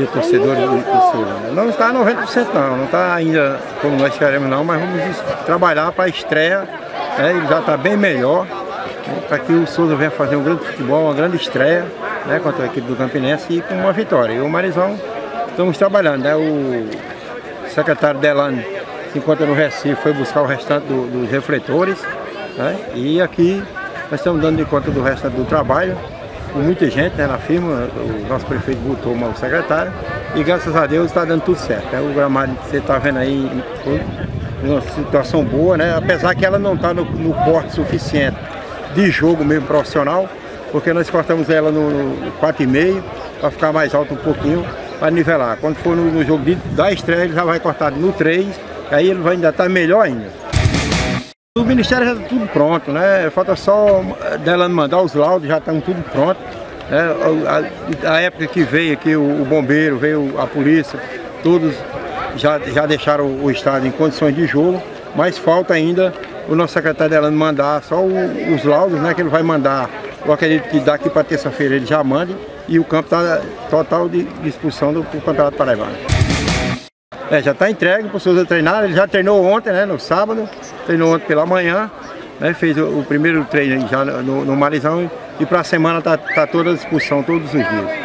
de torcedores do, do? Não está 90% não, não está ainda como nós queremos não, mas vamos trabalhar para a estreia, né? ele já está bem melhor, né? para que o Souza venha fazer um grande futebol, uma grande estreia né? contra a equipe do Campinense e com uma vitória. E o Marizão, estamos trabalhando, né? o secretário Delano se encontra no Recife, foi buscar o restante do, dos refletores, né? e aqui nós estamos dando de conta do restante do trabalho, com muita gente né, na firma, o nosso prefeito botou o secretário e graças a Deus está dando tudo certo. Né? O gramado você está vendo aí uma situação boa, né? apesar que ela não está no, no porte suficiente de jogo mesmo profissional, porque nós cortamos ela no, no 4,5 para ficar mais alto um pouquinho, para nivelar. Quando for no, no jogo de, da estreia, ele já vai cortar no 3, aí ele vai ainda estar tá melhor ainda. O Ministério já está tudo pronto, né? Falta só dela mandar os laudos, já estão tudo pronto. Né? A, a, época que veio aqui o, o, bombeiro, veio a polícia, todos já, já deixaram o estado em condições de jogo, mas falta ainda o nosso secretário Delano mandar só o, os laudos, né? Que ele vai mandar. Eu acredito que daqui para terça-feira ele já mande e o campo está total de disposição do Campeonato Paraibano. É, já está entregue para os seus treinar, ele já treinou ontem, né, no sábado, treinou ontem pela manhã, né, fez o, o primeiro treino já no, no Marizão e para a semana está tá toda à disposição, todos os dias.